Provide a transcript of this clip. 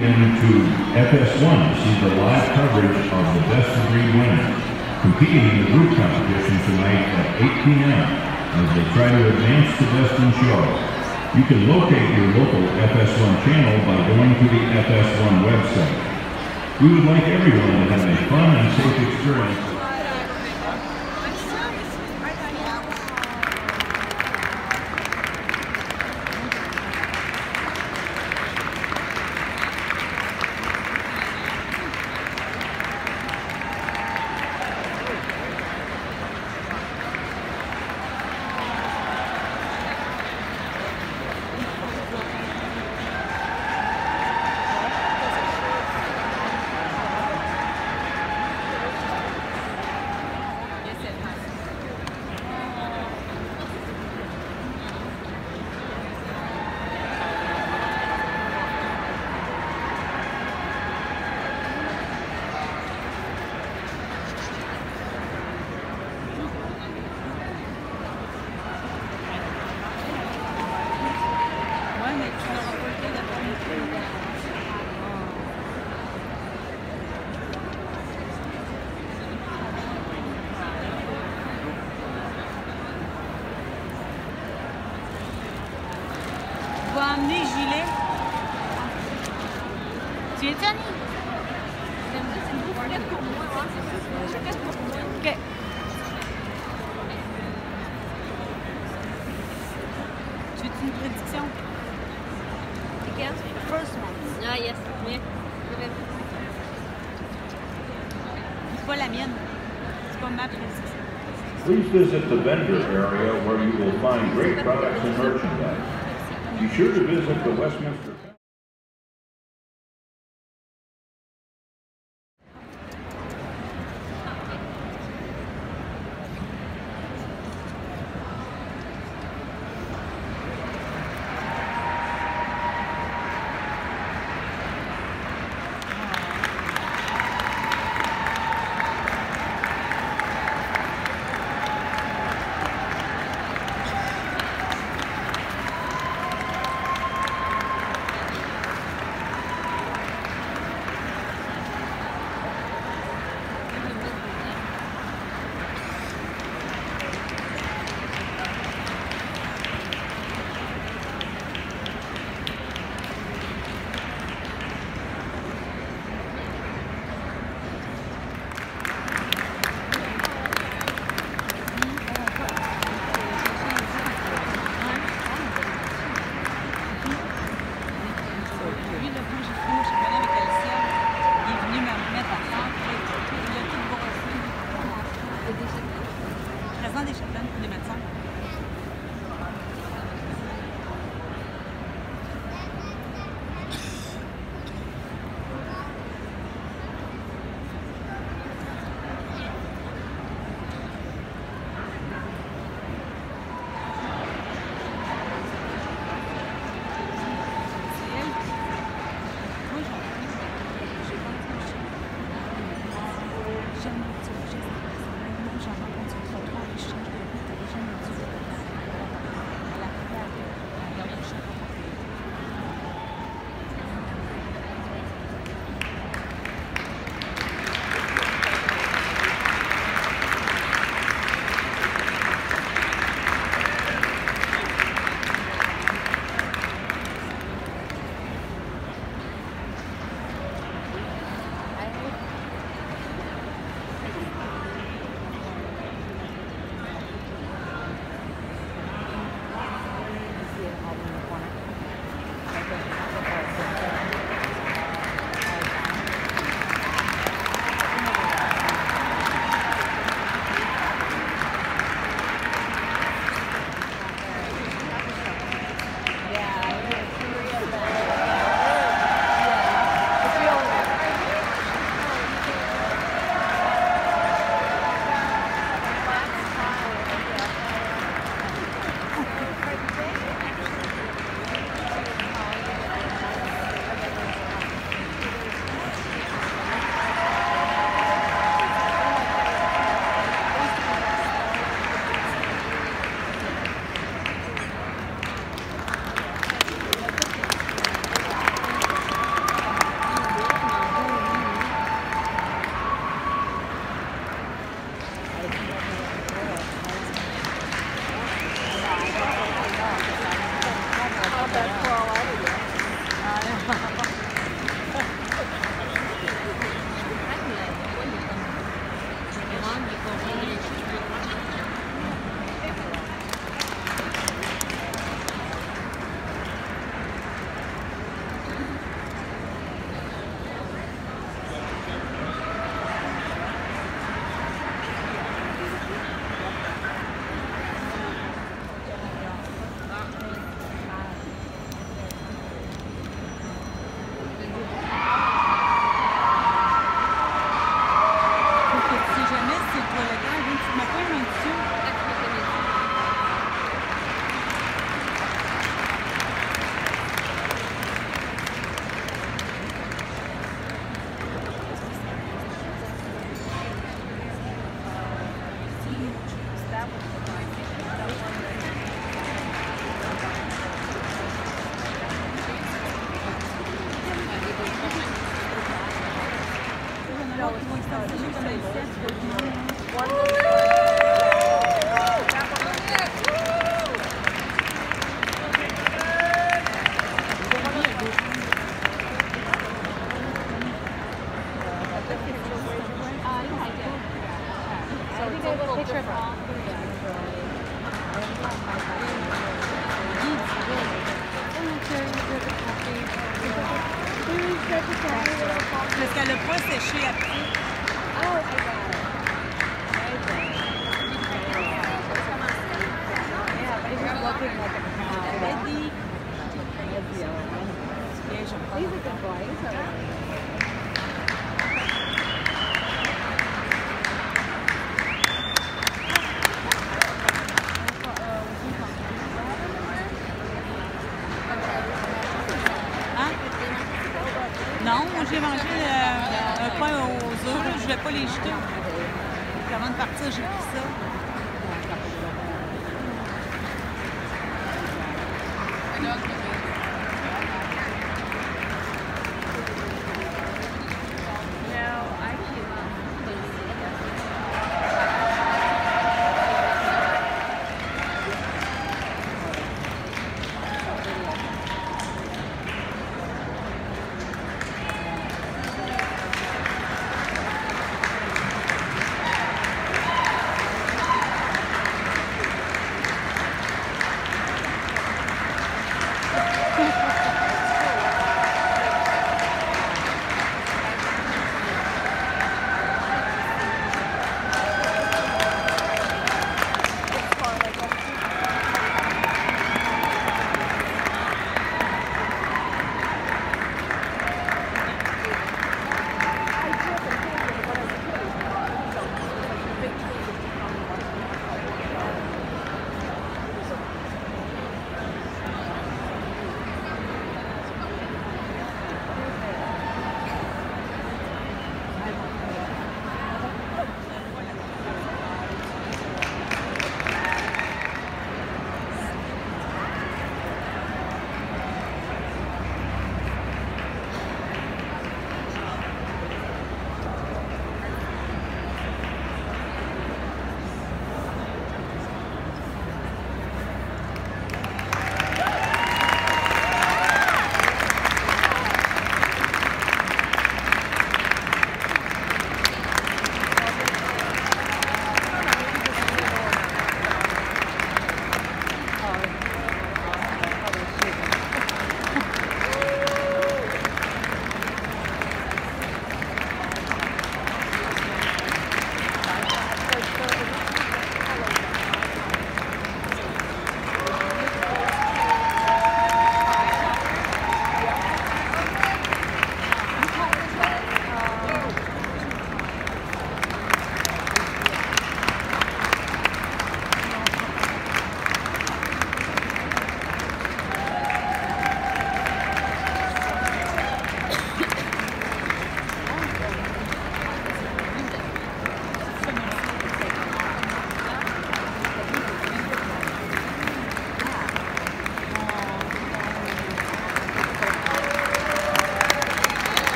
into FS1 to see the live coverage of the best of breed winners competing in the group competition tonight at 8 p.m. as they try to advance to best in show. You can locate your local FS1 channel by going to the FS1 website. We would like everyone to have a fun and safe experience. Tu veux une prédiction? First one. Ah, yes. Oui. C'est pas la mienne. C'est pas ma prédiction. Please visit the vendor area where you will find great products and merchandise. Be sure to visit the Westminster. dollars, one thousand, two seventy-six, one. les jeter. Avant de partir, j'ai pris ça.